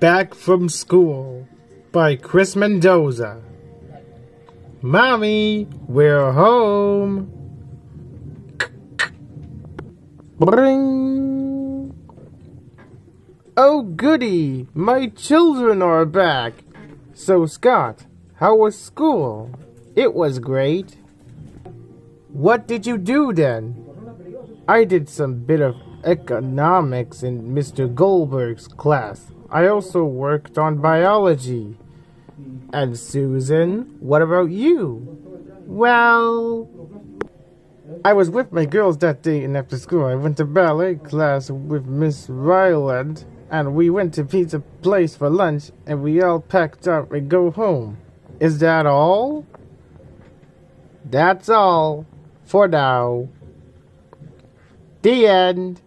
Back from School by Chris Mendoza. Mommy, we're home. Bring. Oh, goody, my children are back. So, Scott, how was school? It was great. What did you do then? I did some bit of economics in Mr. Goldberg's class. I also worked on biology. And Susan, what about you? Well, I was with my girls that day and after school I went to ballet class with Miss Ryland and we went to pizza place for lunch and we all packed up and go home. Is that all? That's all for now. The end.